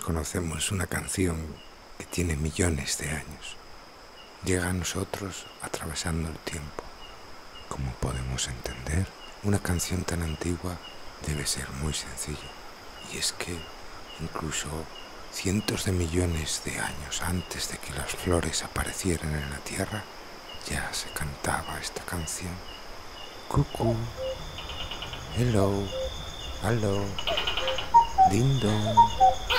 Conocemos una canción que tiene millones de años. Llega a nosotros atravesando el tiempo. Como podemos entender, una canción tan antigua debe ser muy sencilla. Y es que incluso cientos de millones de años antes de que las flores aparecieran en la tierra, ya se cantaba esta canción. Cucú, hello, hello, ding dong.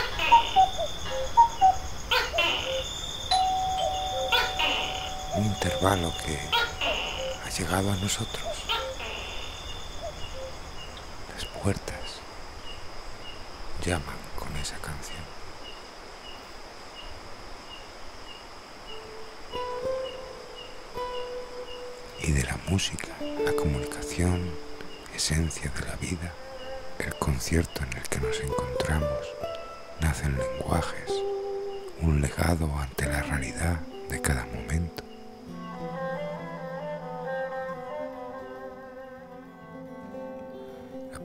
Un intervalo que ha llegado a nosotros. Las puertas llaman con esa canción. Y de la música, la comunicación, esencia de la vida, el concierto en el que nos encontramos, nacen lenguajes, un legado ante la realidad de cada momento.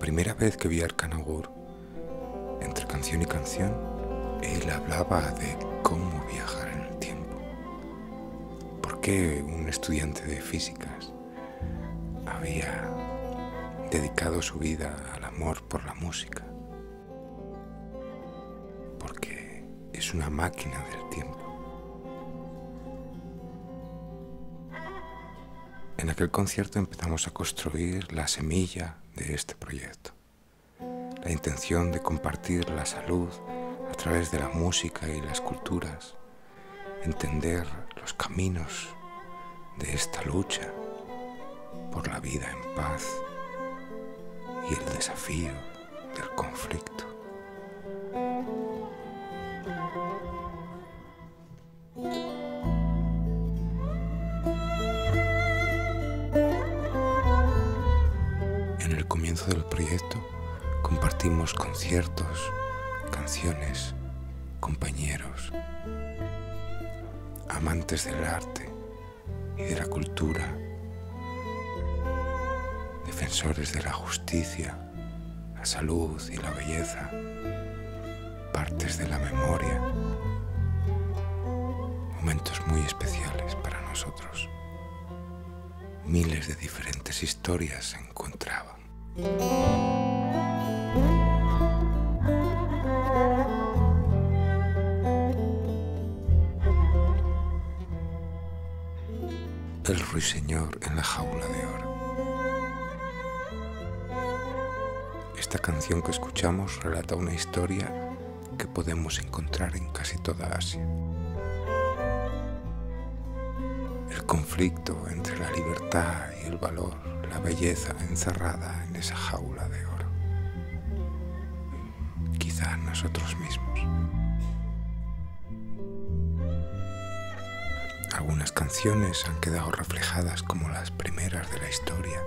primera vez que vi a Arcanagur, entre canción y canción, él hablaba de cómo viajar en el tiempo. ¿Por qué un estudiante de físicas había dedicado su vida al amor por la música? Es una máquina del tiempo. En aquel concierto empezamos a construir la semilla de este proyecto. La intención de compartir la salud a través de la música y las culturas, entender los caminos de esta lucha por la vida en paz y el desafío del conflicto. Conciertos, canciones, compañeros, amantes del arte y de la cultura, defensores de la justicia, la salud y la belleza, partes de la memoria, momentos muy especiales para nosotros. Miles de diferentes historias se encontraban. La jaula de oro. Esta canción que escuchamos relata una historia que podemos encontrar en casi toda Asia. El conflicto entre la libertad y el valor la belleza encerrada en esa jaula de oro. Quizá nosotros mismos. Algunas canciones han quedado reflejadas como las primeras de la historia,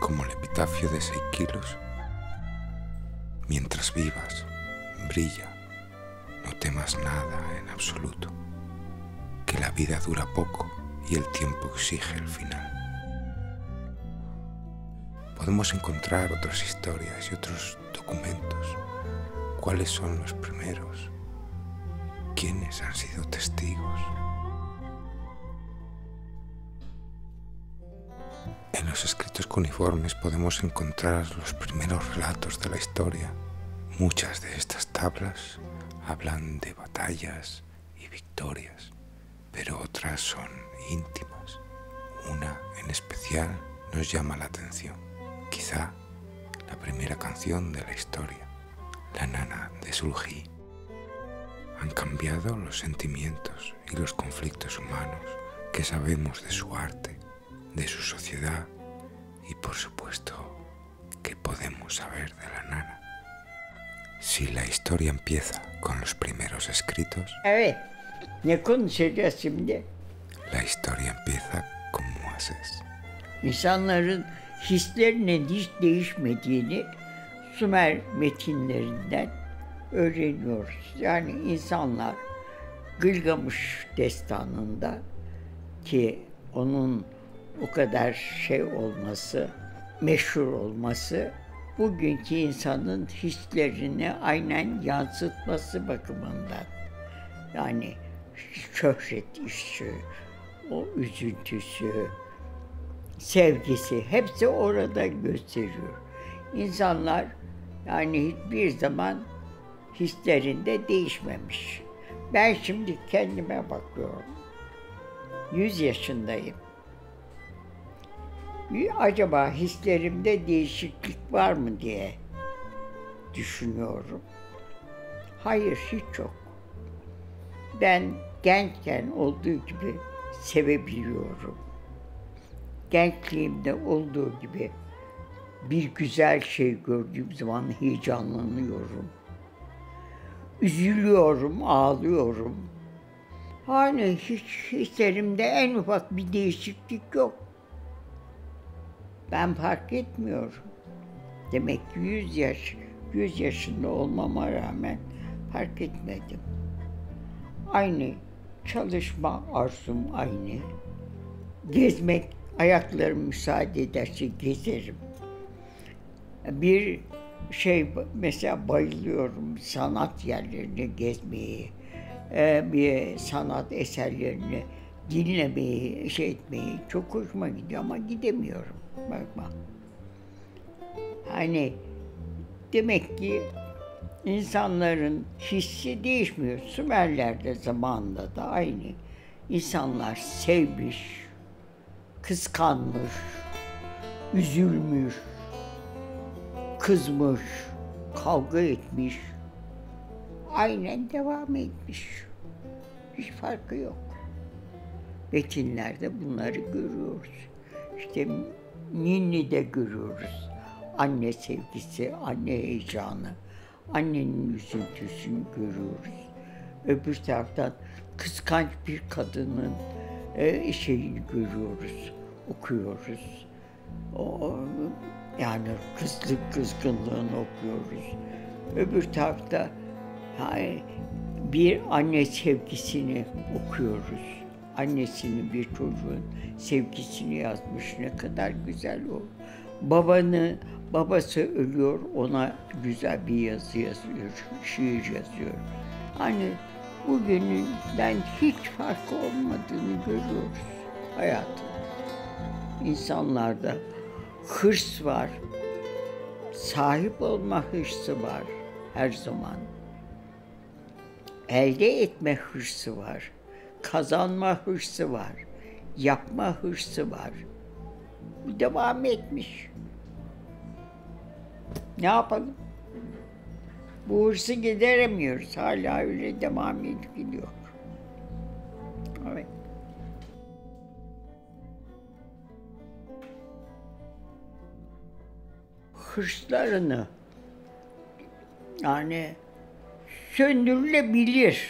como el epitafio de seis kilos. Mientras vivas, brilla, no temas nada en absoluto, que la vida dura poco y el tiempo exige el final podemos encontrar otras historias y otros documentos. ¿Cuáles son los primeros? ¿Quiénes han sido testigos? En los escritos cuneiformes podemos encontrar los primeros relatos de la historia. Muchas de estas tablas hablan de batallas y victorias, pero otras son íntimas. Una en especial nos llama la atención quizá la primera canción de la historia, La nana de Sulji. Han cambiado los sentimientos y los conflictos humanos que sabemos de su arte, de su sociedad y por supuesto que podemos saber de la nana. Si la historia empieza con los primeros escritos, La historia empieza con Moisés. hislerinin hiç değişmediğini Sümer metinlerinden öğreniyoruz. Yani insanlar Gılgamış destanında ki onun o kadar şey olması, meşhur olması bugünkü insanın hislerini aynen yansıtması bakımından. Yani şöhret işi, o üzüntüsü, sevgisi hepsi orada gösteriyor. İnsanlar yani hiçbir zaman hislerinde değişmemiş. Ben şimdi kendime bakıyorum. 100 yaşındayım. Acaba hislerimde değişiklik var mı diye düşünüyorum. Hayır hiç yok. Ben gençken olduğu gibi sevebiliyorum. Gençliğimde olduğu gibi bir güzel şey gördüğüm zaman heyecanlanıyorum. Üzülüyorum, ağlıyorum. Hani hiç hislerimde en ufak bir değişiklik yok. Ben fark etmiyorum. Demek ki 100 yaş, 100 yaşında olmama rağmen fark etmedim. Aynı çalışma arzum aynı. Gezmek ayaklarım müsaade ederse gezerim. Bir şey mesela bayılıyorum sanat yerlerini gezmeyi, e, bir sanat eserlerini dinlemeyi, şey etmeyi çok hoşuma gidiyor ama gidemiyorum. Bakma. Hani demek ki insanların hissi değişmiyor. Sümerler'de zamanında da aynı. İnsanlar sevmiş, kıskanmış, üzülmüş, kızmış, kavga etmiş, aynen devam etmiş. Hiç farkı yok. Metinlerde bunları görüyoruz. İşte Ninni'de görüyoruz. Anne sevgisi, anne heyecanı, annenin üzüntüsünü görüyoruz. Öbür taraftan kıskanç bir kadının e, şeyini görüyoruz, okuyoruz. O, yani kızlık kızgınlığını okuyoruz. Öbür tarafta yani bir anne sevgisini okuyoruz. Annesini bir çocuğun sevgisini yazmış. Ne kadar güzel o. Babanı, babası ölüyor, ona güzel bir yazı yazıyor, şiir yazıyor. Hani bugününden hiç farkı olmadığını görüyoruz hayatın. İnsanlarda hırs var, sahip olma hırsı var her zaman. Elde etme hırsı var, kazanma hırsı var, yapma hırsı var. Bu devam etmiş. Ne yapalım? Bu hırsı gideremiyoruz. Hala öyle devam edip gidiyor. Evet. hırslarını yani söndürülebilir.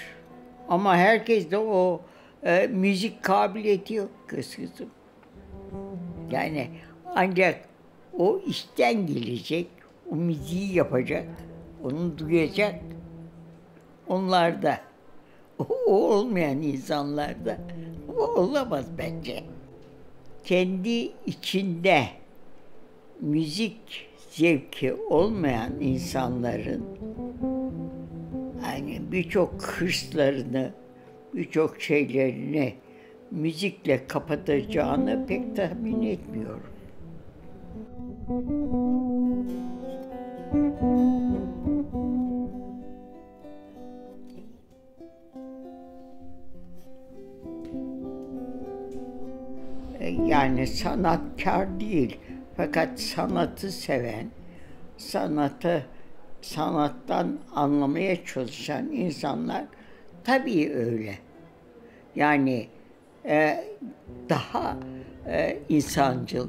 Ama herkes de o e, müzik kabiliyeti yok kız kızım. Yani ancak o işten gelecek, o müziği yapacak, onu duyacak. Onlarda, o, o olmayan insanlarda o olamaz bence. Kendi içinde müzik zevki olmayan insanların yani birçok hırslarını, birçok şeylerini müzikle kapatacağını pek tahmin etmiyorum. Yani sanatkar değil fakat sanatı seven, sanatı sanattan anlamaya çalışan insanlar tabii öyle. Yani e, daha e, insancıl,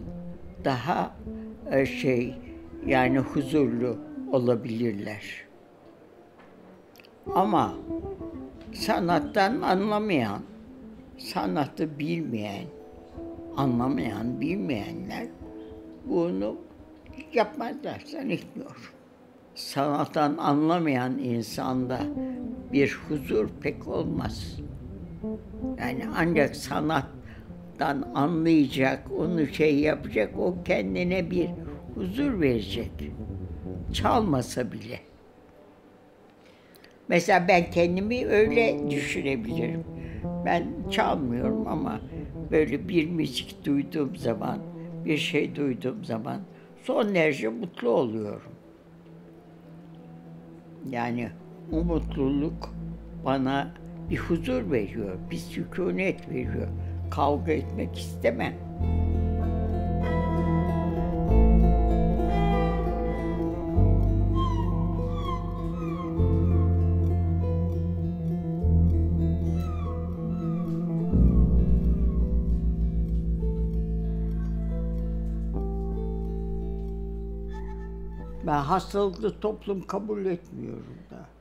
daha e, şey yani huzurlu olabilirler. Ama sanattan anlamayan, sanatı bilmeyen, anlamayan, bilmeyenler bunu yapmazlar zannetmiyorum. Sanattan anlamayan insanda bir huzur pek olmaz. Yani ancak sanattan anlayacak, onu şey yapacak, o kendine bir huzur verecek. çalmasa bile. Mesela ben kendimi öyle düşünebilirim. Ben çalmıyorum ama böyle bir müzik duyduğum zaman, bir şey duyduğum zaman son derece mutlu oluyorum. Yani o mutluluk bana bir huzur veriyor, bir sükunet veriyor. Kavga etmek istemem. Ben hastalıklı toplum kabul etmiyorum da.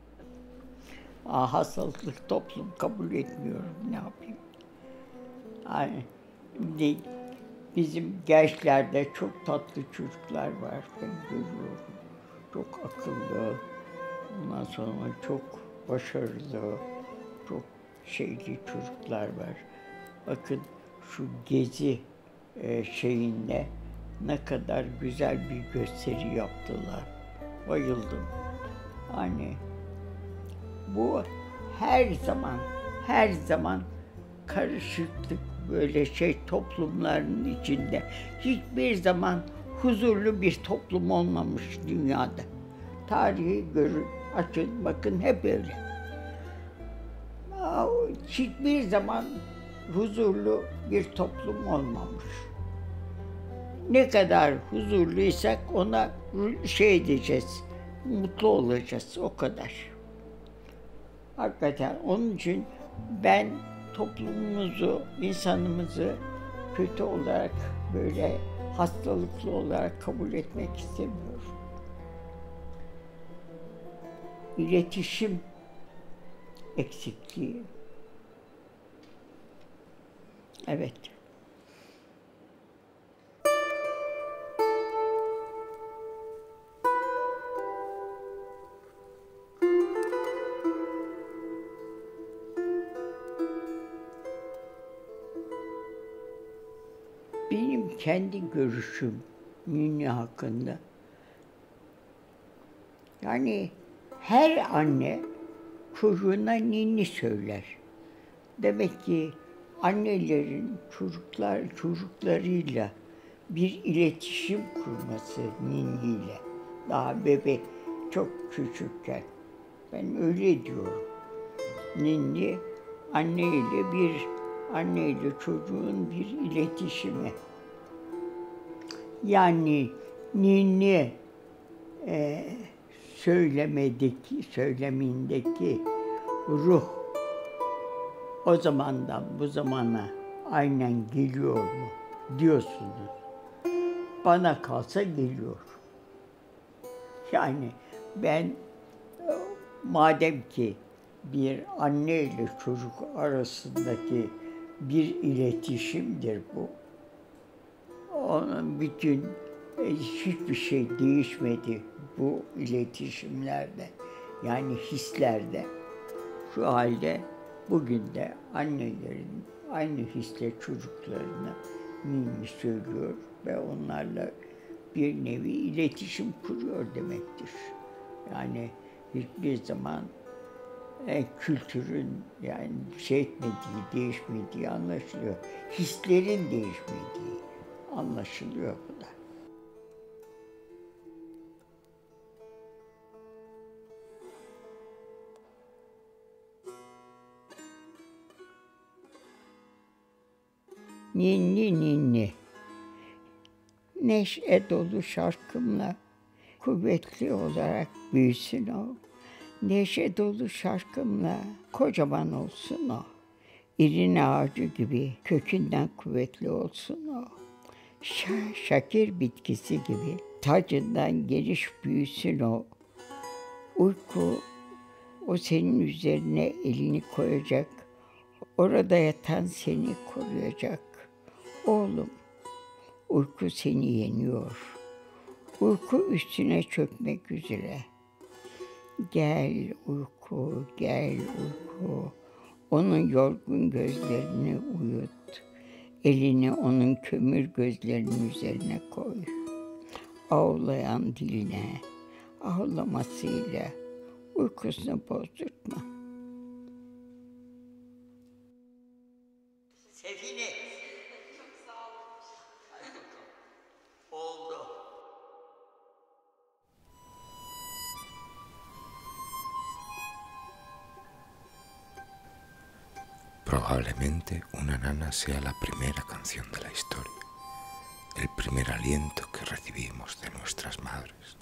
Aa, hastalıklı toplum kabul etmiyorum. Ne yapayım? Yani de, bizim gençlerde çok tatlı çocuklar var. Ben görüyorum. Çok akıllı. Ondan sonra çok başarılı. Çok şeyli çocuklar var. Bakın şu gezi e, şeyinde ne kadar güzel bir gösteri yaptılar. Bayıldım. Hani bu her zaman, her zaman karışıklık böyle şey toplumların içinde hiçbir zaman huzurlu bir toplum olmamış dünyada. Tarihi görün, açın, bakın hep öyle. Hiçbir zaman huzurlu bir toplum olmamış ne kadar huzurluysak ona şey edeceğiz, mutlu olacağız o kadar. Hakikaten onun için ben toplumumuzu, insanımızı kötü olarak böyle hastalıklı olarak kabul etmek istemiyorum. İletişim eksikliği. Evet. Kendi görüşüm Ninni hakkında. Yani her anne çocuğuna ninni söyler. Demek ki annelerin çocuklar çocuklarıyla bir iletişim kurması ninniyle. Daha bebek çok küçükken. Ben öyle diyorum. Ninni anne ile bir anne ile çocuğun bir iletişimi. Yani ninni e, söylemedeki, söylemindeki ruh o zamandan bu zamana aynen geliyor mu diyorsunuz. Bana kalsa geliyor. Yani ben madem ki bir anne ile çocuk arasındaki bir iletişimdir bu bütün e, hiçbir şey değişmedi bu iletişimlerde. Yani hislerde. Şu halde bugün de annelerin aynı hisle çocuklarına mimi söylüyor ve onlarla bir nevi iletişim kuruyor demektir. Yani hiçbir zaman e, kültürün yani şey etmediği, değişmediği anlaşılıyor. Hislerin değişmediği anlaşılıyor bu da. Ninni ninni. Neşe dolu şarkımla kuvvetli olarak büyüsün o. Neşe dolu şarkımla kocaman olsun o. İrin ağacı gibi kökünden kuvvetli olsun o şakir bitkisi gibi tacından geniş büyüsün o. Uyku o senin üzerine elini koyacak. Orada yatan seni koruyacak. Oğlum, uyku seni yeniyor. Uyku üstüne çökmek üzere. Gel uyku, gel uyku. Onun yorgun gözlerini uyut. Elini onun kömür gözlerinin üzerine koy. Ağlayan diline, ağlamasıyla uykusunu bozdurtma. Sea la primera canción de la historia, el primer aliento que recibimos de nuestras madres.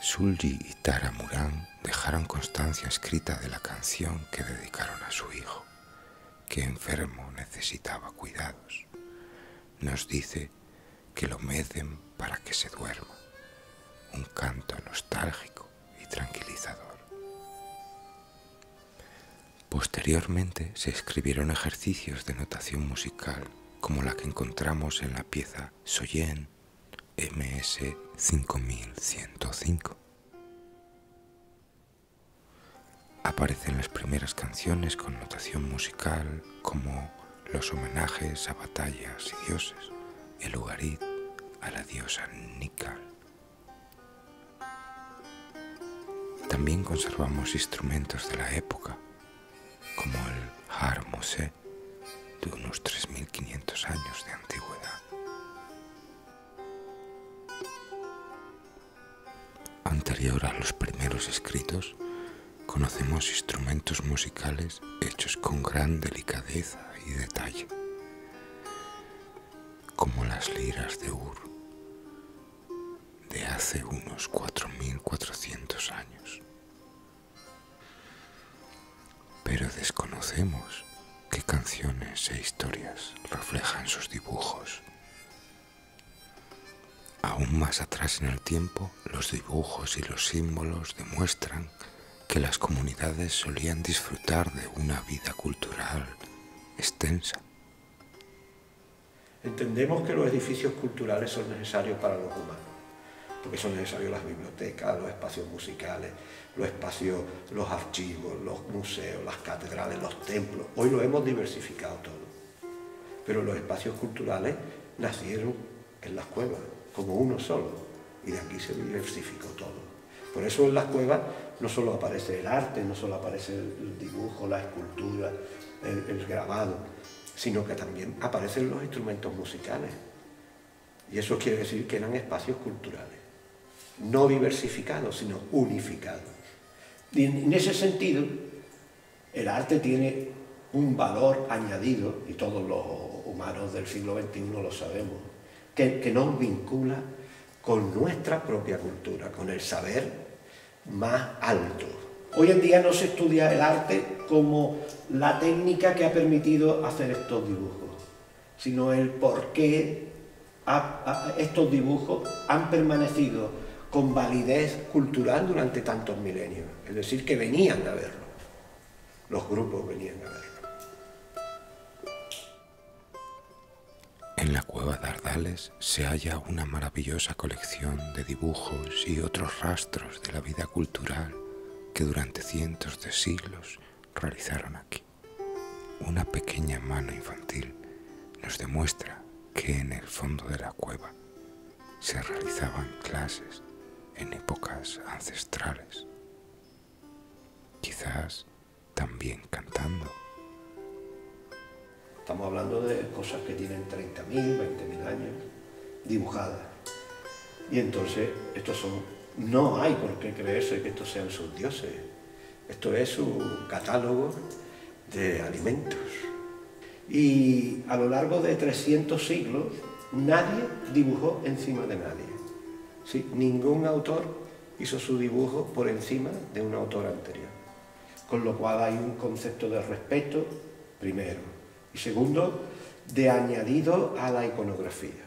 Sulji y Tara Muran dejaron constancia escrita de la canción que dedicaron a su hijo, que enfermo necesitaba cuidados. Nos dice que lo mecen para que se duerma, un canto nostálgico y tranquilizador. Posteriormente se escribieron ejercicios de notación musical como la que encontramos en la pieza Soyen MS 5105. Aparecen las primeras canciones con notación musical como los homenajes a batallas y dioses, el Ugarit a la diosa Nikal. También conservamos instrumentos de la época como el Har de unos 3.500 años de antigüedad. Anterior a los primeros escritos, conocemos instrumentos musicales hechos con gran delicadeza y detalle, como las liras de Ur, de hace unos 4.400 años. Pero desconocemos qué canciones e historias reflejan sus dibujos. Aún más atrás en el tiempo, los dibujos y los símbolos demuestran que las comunidades solían disfrutar de una vida cultural extensa. Entendemos que los edificios culturales son necesarios para los humanos porque son necesarios las bibliotecas, los espacios musicales, los espacios, los archivos, los museos, las catedrales, los templos. Hoy lo hemos diversificado todo. Pero los espacios culturales nacieron en las cuevas, como uno solo, y de aquí se diversificó todo. Por eso en las cuevas no solo aparece el arte, no solo aparece el dibujo, la escultura, el, grabado, sino que también aparecen los instrumentos musicales. Y eso quiere decir que eran espacios culturales no diversificado, sino unificado. En ese sentido, el arte tiene un valor añadido, y todos los humanos del siglo XXI lo sabemos, que nos vincula con nuestra propia cultura, con el saber más alto. Hoy en día no se estudia el arte como la técnica que ha permitido hacer estos dibujos, sino el por qué estos dibujos han permanecido con validez cultural durante tantos milenios. Es decir, que venían a verlo. Los grupos venían a verlo. En la cueva de Ardales se halla una maravillosa colección de dibujos y otros rastros de la vida cultural que durante cientos de siglos realizaron aquí. Una pequeña mano infantil nos demuestra que en el fondo de la cueva se realizaban clases en épocas ancestrales, quizás también cantando. Estamos hablando de cosas que tienen 30.000, 20.000 años dibujadas. Y entonces, estos son, no hay por qué creerse que estos sean sus dioses. Esto es un catálogo de alimentos. Y a lo largo de 300 siglos, nadie dibujó encima de nadie. ¿Sí? Ningún autor hizo su dibujo por encima de un autor anterior. Con lo cual hay un concepto de respeto, primero. Y segundo, de añadido a la iconografía.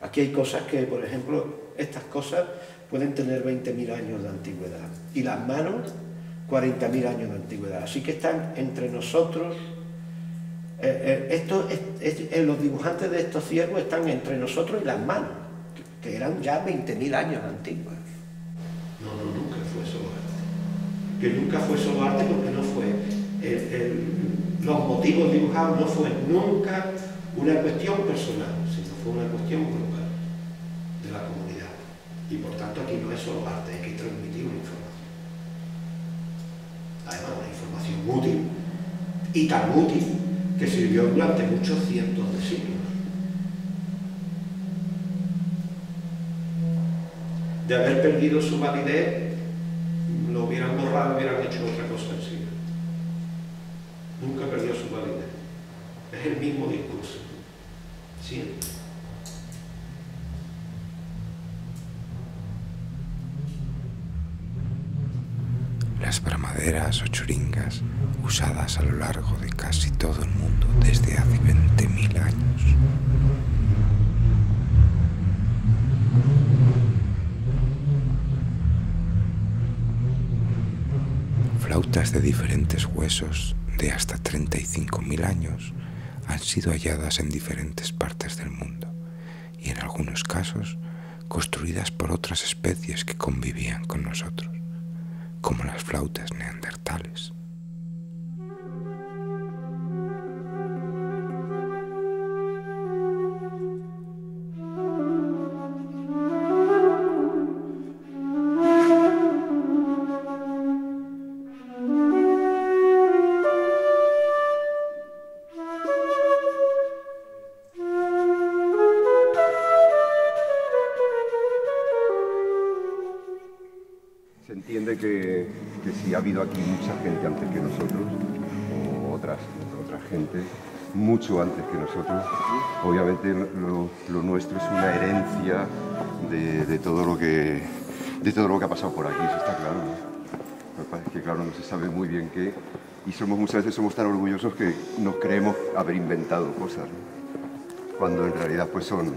Aquí hay cosas que, por ejemplo, estas cosas pueden tener 20.000 años de antigüedad. Y las manos, 40.000 años de antigüedad. Así que están entre nosotros eh, eh, los dibujantes de estos ciervos están entre nosotros y las manos que eran ya 20.000 años antiguas. No, no, nunca fue solo arte. Que nunca fue solo arte porque no fue. los motivos dibujados no fue nunca una cuestión personal, sino fue una cuestión global de la comunidad. Y por tanto aquí no es solo arte, hay que transmitir una información. Además, una información útil y tan útil que sirvió durante muchos cientos de siglos. De haber perdido su validez, lo hubieran borrado, hubieran hecho otra cosa en sí. Nunca perdió su validez. Es el mismo discurso. Siempre. Las bramaderas o churingas usadas a lo largo de casi todo el mundo desde hace 20.000 años. Flautas de diferentes huesos de hasta 35.000 años han sido halladas en diferentes partes del mundo y en algunos casos construidas por otras especies que convivían con nosotros, como las flautas neandertales. Aquí mucha gente antes que nosotros, o otras, otras gente, mucho antes que nosotros. Obviamente lo, nuestro es una herencia de, todo lo que, de todo lo que ha pasado por aquí, eso está claro. ¿no? que claro, no se sabe muy bien qué, y somos muchas veces somos tan orgullosos que nos creemos haber inventado cosas, cuando en realidad pues son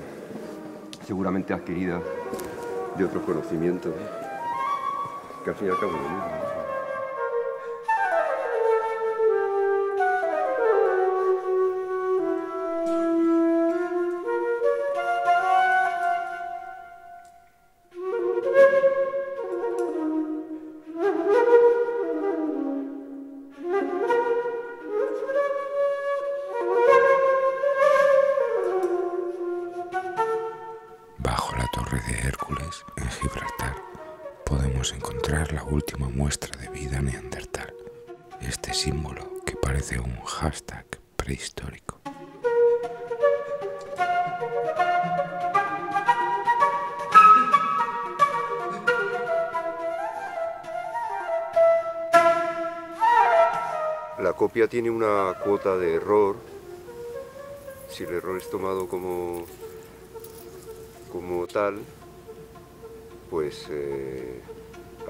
seguramente adquiridas de otros conocimientos, que al fin y al cabo tiene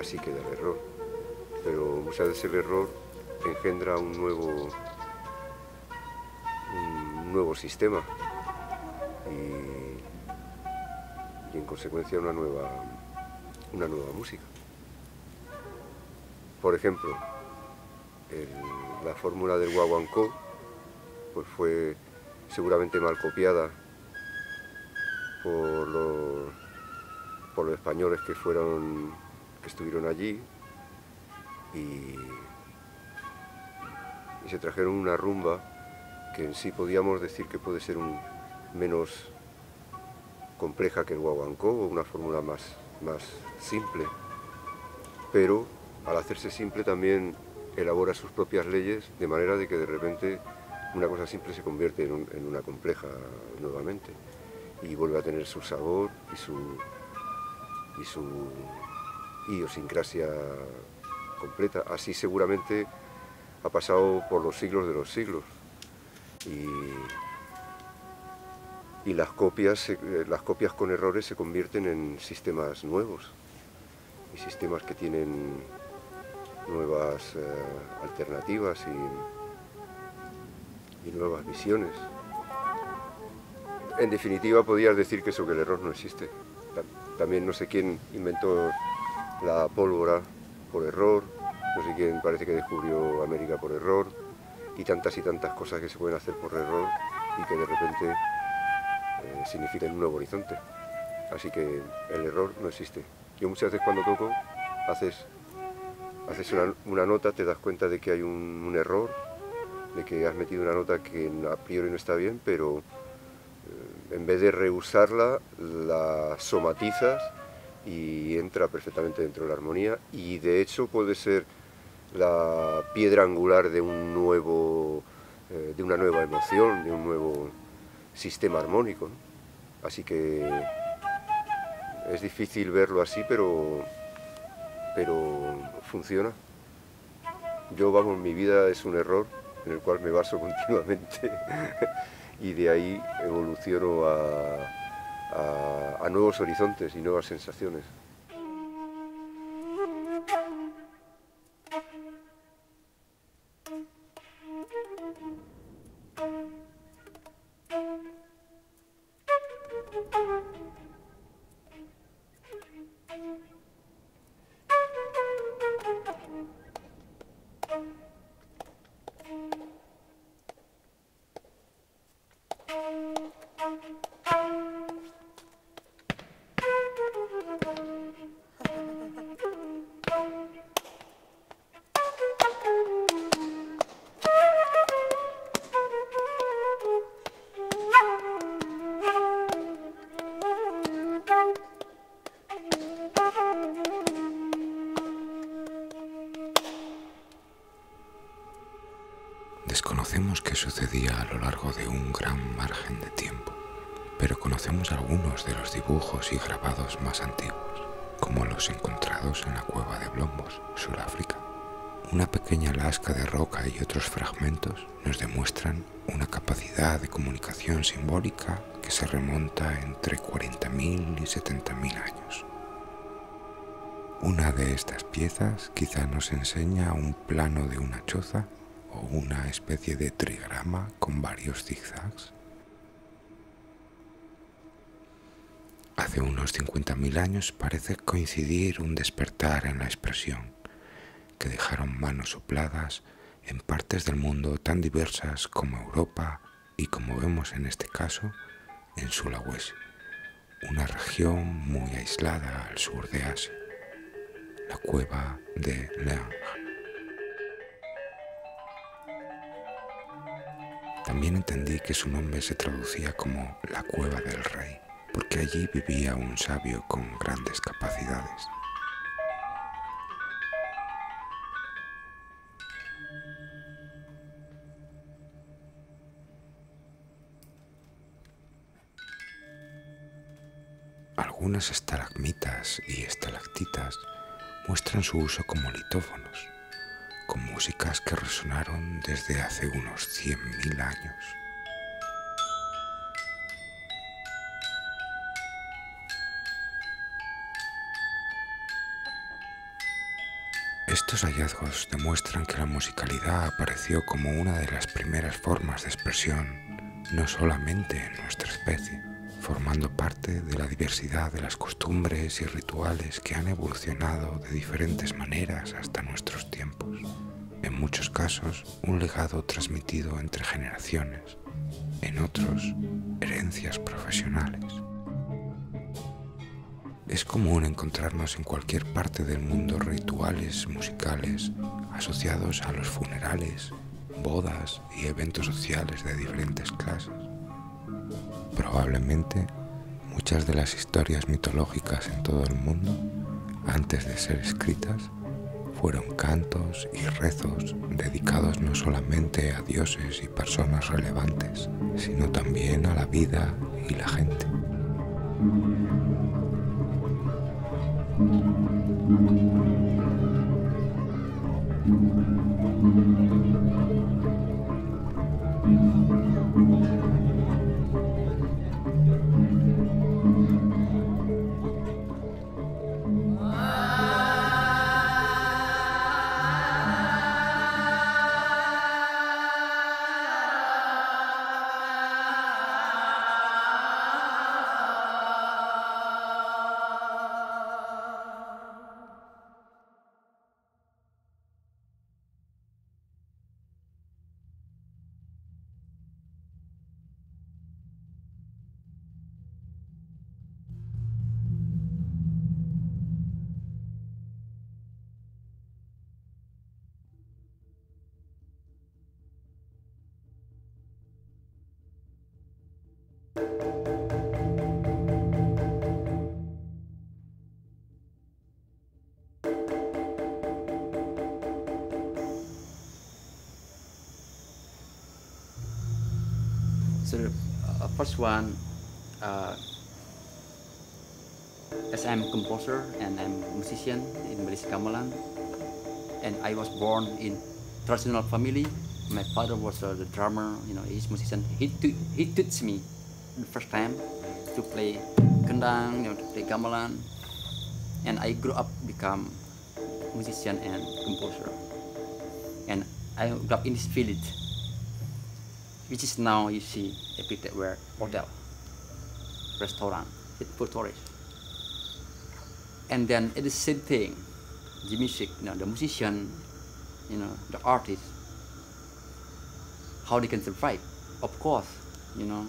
así queda el error. Pero muchas veces el error engendra un nuevo, un nuevo sistema y, en consecuencia una nueva, una nueva música. Por ejemplo, la fórmula del guaguancó pues fue seguramente mal copiada por los, por los españoles que fueron que estuvieron allí y, se trajeron una rumba que en sí podíamos decir que puede ser un, menos compleja que el guaguancó o una fórmula más, más simple. Pero al hacerse simple también elabora sus propias leyes de manera de que de repente una cosa simple se convierte en, una compleja nuevamente. Y vuelve a tener su sabor y su, y su idiosincrasia completa. Así seguramente ha pasado por los siglos de los siglos. Y, las, copias, las copias con errores se convierten en sistemas nuevos y sistemas que tienen nuevas eh, alternativas y, nuevas visiones. En definitiva, podrías decir que eso que el error no existe. También no sé quién inventó la pólvora por error, no sé quién parece que descubrió América por error, y tantas y tantas cosas que se pueden hacer por error y que de repente eh, significan un nuevo horizonte. Así que el error no existe. Yo muchas veces cuando toco haces haces una, nota, te das cuenta de que hay un, error, de que has metido una nota que a priori no está bien, pero eh, en vez de reusarla, la somatizas y entra perfectamente dentro de la armonía y de hecho puede ser la piedra angular de un nuevo eh, de una nueva emoción, de un nuevo sistema armónico. Así que es difícil verlo así, pero, pero funciona. Yo, vamos, mi vida es un error en el cual me baso continuamente y de ahí evoluciono a nuevos horizontes y nuevas sensaciones. Sucedía a lo largo de un gran margen de tiempo, pero conocemos algunos de los dibujos y grabados más antiguos, como los encontrados en la cueva de Blombos, Sudáfrica. Una pequeña lasca de roca y otros fragmentos nos demuestran una capacidad de comunicación simbólica que se remonta entre 40.000 y 70.000 años. Una de estas piezas quizá nos enseña un plano de una choza o una especie de trigrama con varios zigzags. Hace unos 50.000 años parece coincidir un despertar en la expresión, que dejaron manos sopladas en partes del mundo tan diversas como Europa y como vemos en este caso en Sulawesi, una región muy aislada al sur de Asia, la cueva de Leang. También entendí que su nombre se traducía como la cueva del rey, porque allí vivía un sabio con grandes capacidades. Algunas estalagmitas y estalactitas muestran su uso como litófonos con músicas que resonaron desde hace unos 100.000 años. Estos hallazgos demuestran que la musicalidad apareció como una de las primeras formas de expresión, no solamente en nuestra especie, formando parte de la diversidad de las costumbres y rituales que han evolucionado de diferentes maneras hasta nuestros tiempos en muchos casos un legado transmitido entre generaciones, en otros herencias profesionales. Es común encontrarnos en cualquier parte del mundo rituales musicales asociados a los funerales, bodas y eventos sociales de diferentes clases. Probablemente muchas de las historias mitológicas en todo el mundo, antes de ser escritas, fueron cantos y rezos dedicados no solamente a dioses y personas relevantes, sino también a la vida y la gente. One, uh, as I'm a composer and I'm a musician in Malaysia and I was born in traditional family. My father was uh, the drummer, you know, he's musician. He he taught me the first time to play kendang, you know, to play gamelan, and I grew up become musician and composer. And I grew up in this village, which is now you see a picture where hotel, restaurant, for tourists. And then it is the same thing, the music, you know, the musician, you know, the artist, how they can survive. Of course, you know,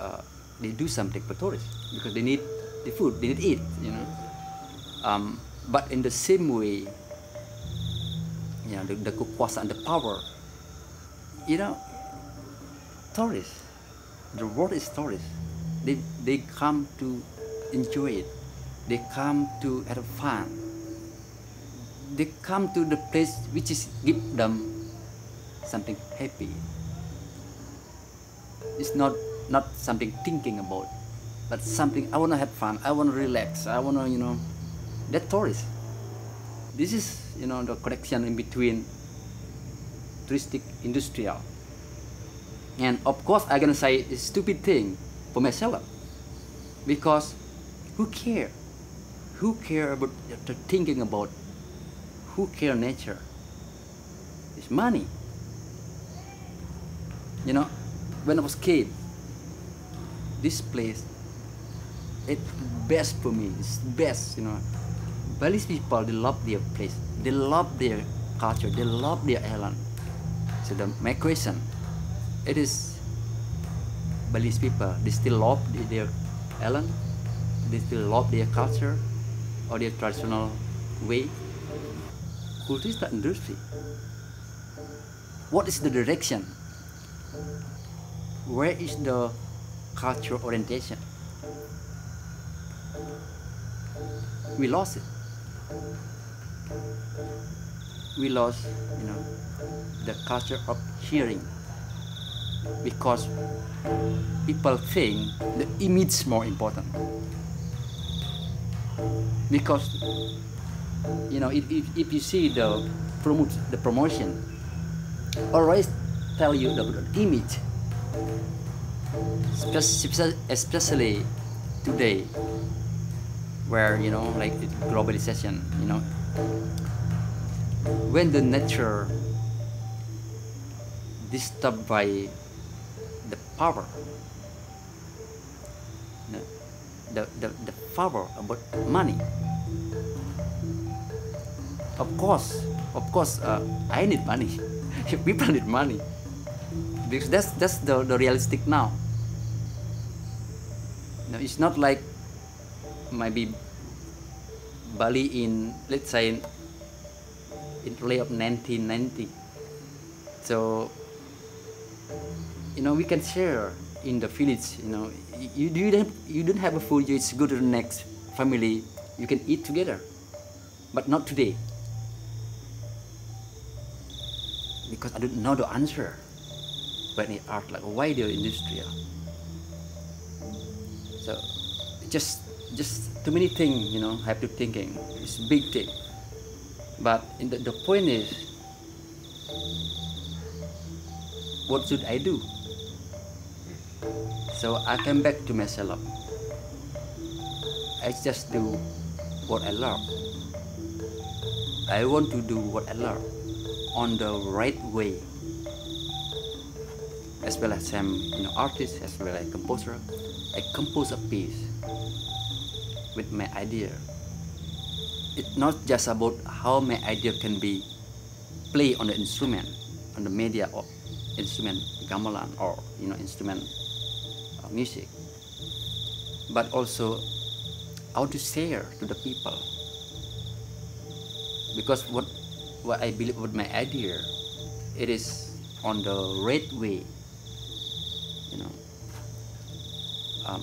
uh, they do something for tourists because they need the food, they need eat, you know. Um, but in the same way, you know, the, the kekuasaan, the power, you know, tourists, the world is tourists. They, they come to enjoy it. They come to have fun. They come to the place which is give them something happy. It's not not something thinking about, but something I want to have fun. I want to relax. I want to you know, that tourist. This is you know the connection in between touristic industrial. And of course I'm gonna say a stupid thing for myself. Because who care? Who care about the thinking about who care nature? It's money. You know, when I was kid, this place it's best for me. It's best you know. Balinese people they love their place. They love their culture. They love their island. So the, my question it is Balinese people. They still love their island they still love their culture or their traditional way. Culture is industry what is the direction? Where is the cultural orientation. We lost it. We lost, you know, the culture of hearing because people think the image is more important. Because you know, if, if, if you see the promote the promotion, always tell you the, image especially today where you know like globalization you know when the nature disturbed by power. The, the, the power about money. Of course of course uh, i need money. People need money. Because that's that's the, the realistic now. No, it's not like maybe Bali in let's say in, in early of 1990 so you know we can share in the village you know. You, you don't you don't have a food you just go to the next family you can eat together but not today. Because I don't know the answer. When it art like why the industrial so just just too many things you know I have to thinking it's big thing. But the, the point is what should i do so i came back to myself. I just do what i love. I want to do what i love on the right way. As well as I'm know artist as well as a composer I compose a piece with my idea. It's not just about how my idea can be played on the instrument on the media or instrument gamelan or you know instrument music but also how to share to the people. Because what what I believe with my idea it is on the right way you know. Um,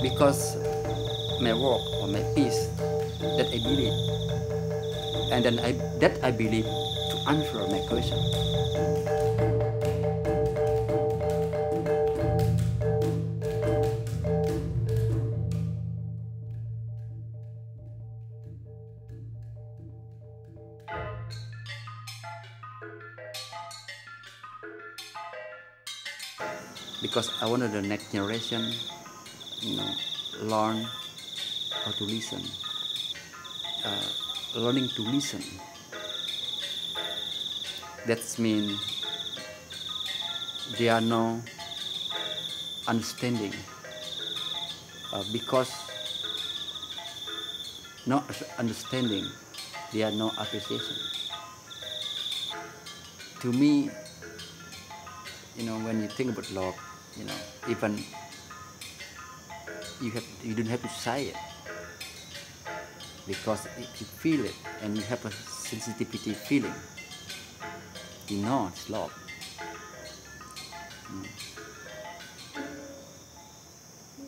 because my work or my piece that I believe and then I that I believe to answer my question because I wanted the next generation, you know, learn how to listen, uh, learning to listen. That means there are no understanding. Uh, because no understanding there are no appreciation. To me you know when you think about love you know even you have you don't have to say it. Because if you feel it and you have a sensitivity feeling you know it's love. Mm.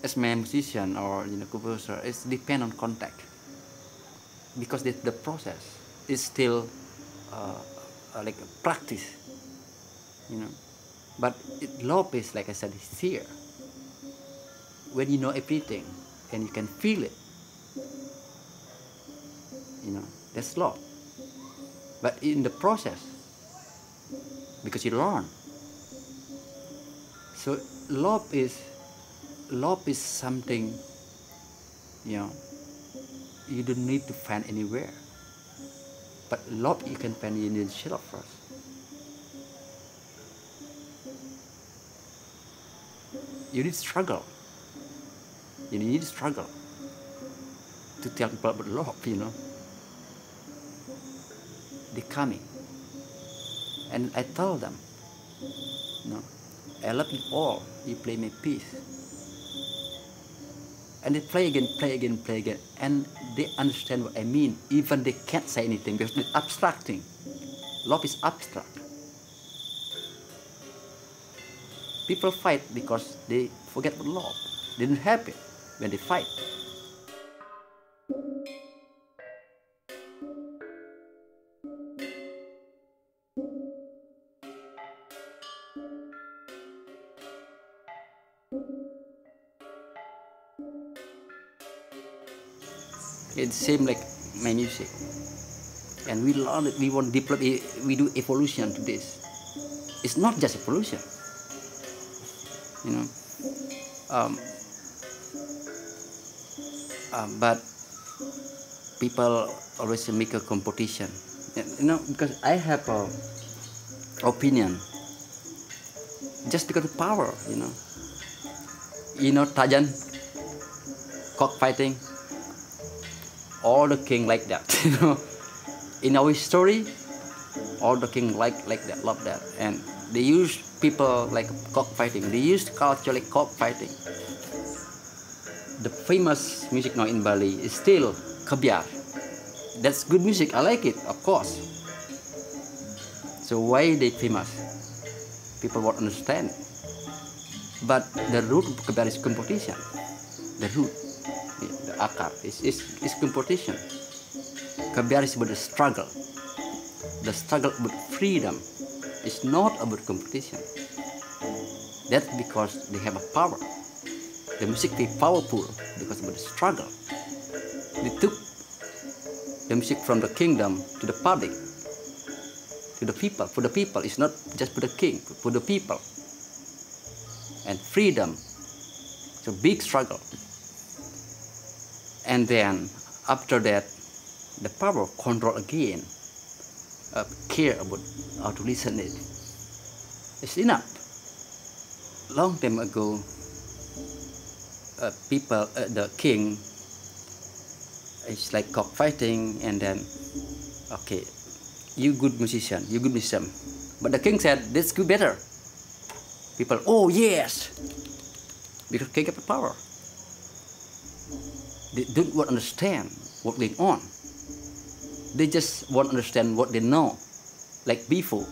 as a musician or you know composer it's depend on contact because the, the process is still uh, uh, like a practice you know but it, love is like i said it's here when you know everything and you can feel it you know that's love. But in the process because you learn. So love is love is something you know you don't need to find anywhere. But love you can find in yourself first you need struggle you need struggle to tell people about love you know they're coming and i tell them no i love you all you play me peace. and they play again, play again, play again, and they understand what I mean. Even they can't say anything because it's abstracting. Love is abstract. People fight because they forget what love. They don't have it when they fight. It seems like my music. And we learn it, we want to develop, we do evolution to this. It's not just evolution. You know, um, um, but people always make a competition. You know, because I have a opinion. Just because of power, you know. You know, Tajen cockfighting, all the king like that you know in our history all the king like like that love that and they use people like cockfighting. They used culture like cockfighting. The famous music now in bali is still kebyar that's good music. I like it of course. So why they famous? People won't understand. But the root of kebyar is competition. The root the akar is, is, is competition. Kebyar is about the struggle. The struggle about freedom is not about competition. That's because they have a power. The music is powerful because of the struggle. They took the music from the kingdom to the public, to the people. For the people, it's not just for the king, for the people. And freedom. It's a big struggle and then after that the power control again uh, care about how to listen it. It's enough. Long time ago uh, people uh, the king it's like cockfighting and then okay you good musician you good musician. But the king said this could better. People oh yes. Because king have the power. They don't want understand what's going on. They just won't understand what they know, like before.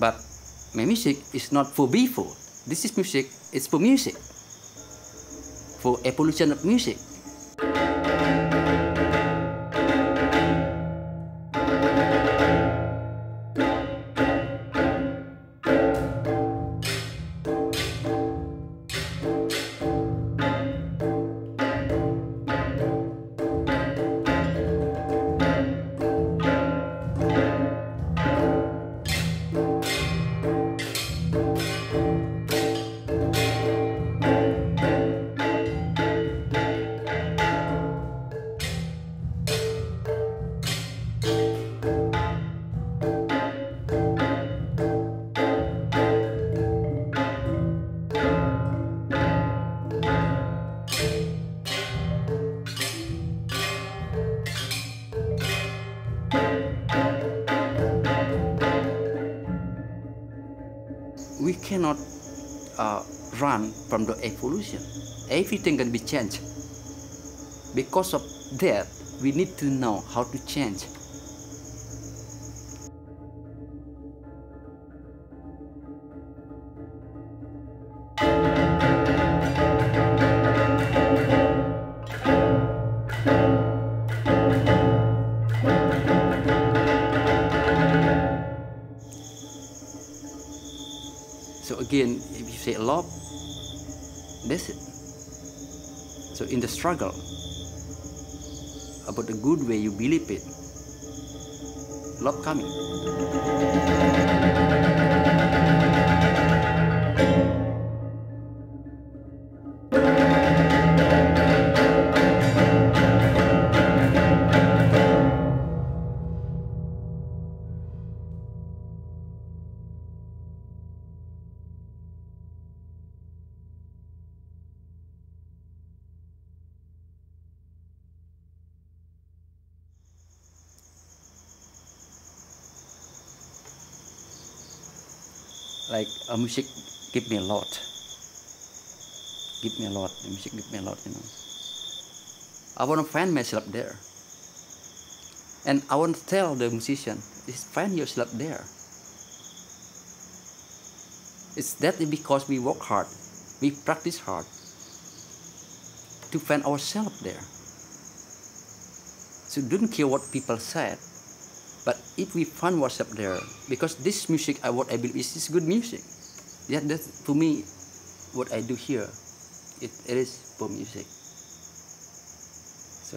But my music is not for before. This is music, it's for music. For evolution of music. Everything can be changed. Because of that, we need to know how to change. So again, if you say love, that's in the struggle, about the good way you believe it, love coming. Like uh, music give me a lot. Give me a lot. The music give me a lot you know. I want to find myself there. And i want to tell the musician is find yourself there. It's that because we work hard. We practice hard to find ourselves there. So don't care what people said but if we find ourselves there, because this music, I what I believe is, is good music. Yeah, that's to me, what I do here, it, it is for music. So,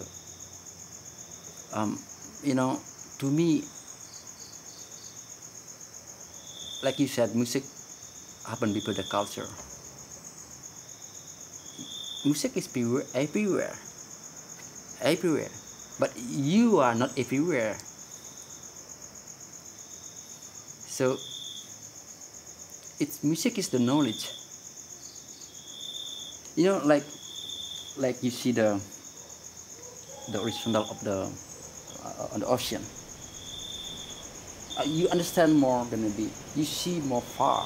um, you know, to me, like you said, music happen before the culture. Music is everywhere, everywhere, everywhere. But you are not everywhere. So it's music is the knowledge. You know, like like you see the the horizontal of the uh, on the ocean. Uh, you understand more than maybe you see more far.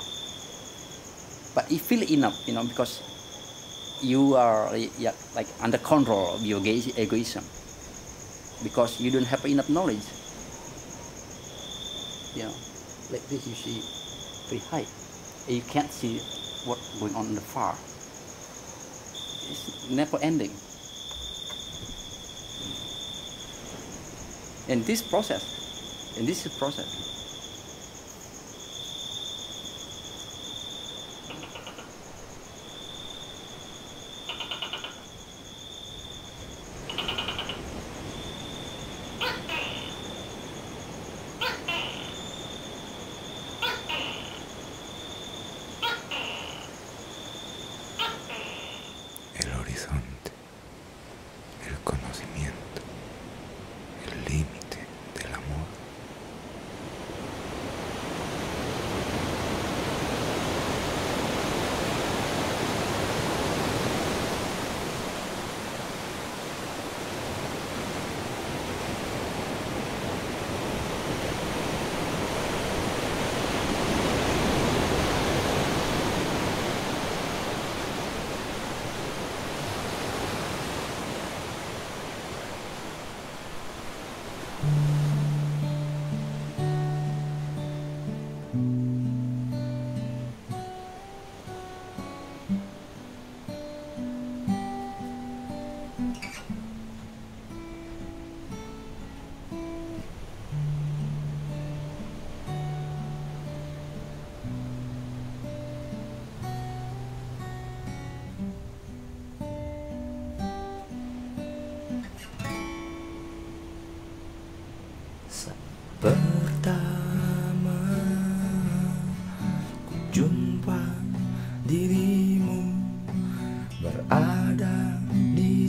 But you feel enough, you know, because you are yeah, like under control of your egoism because you don't have enough knowledge. Know like this you see very high and you can't see what's going on in the far. It's never ending. And this process and this is process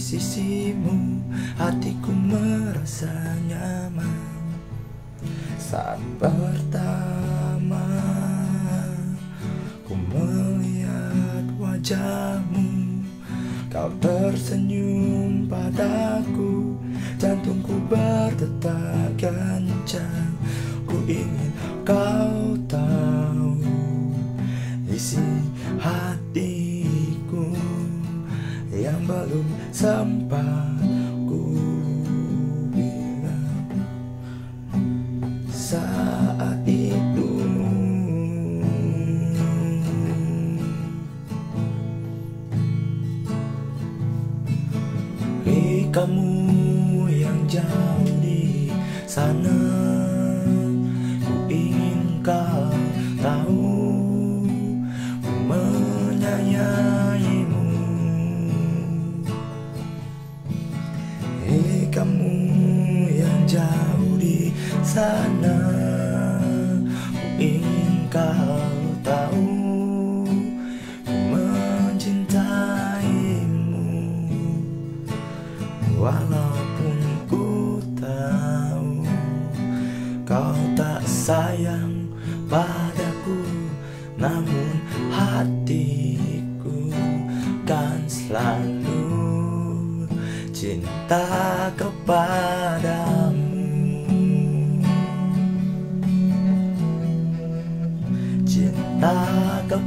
sisimu Hatiku merasa nyaman. Saat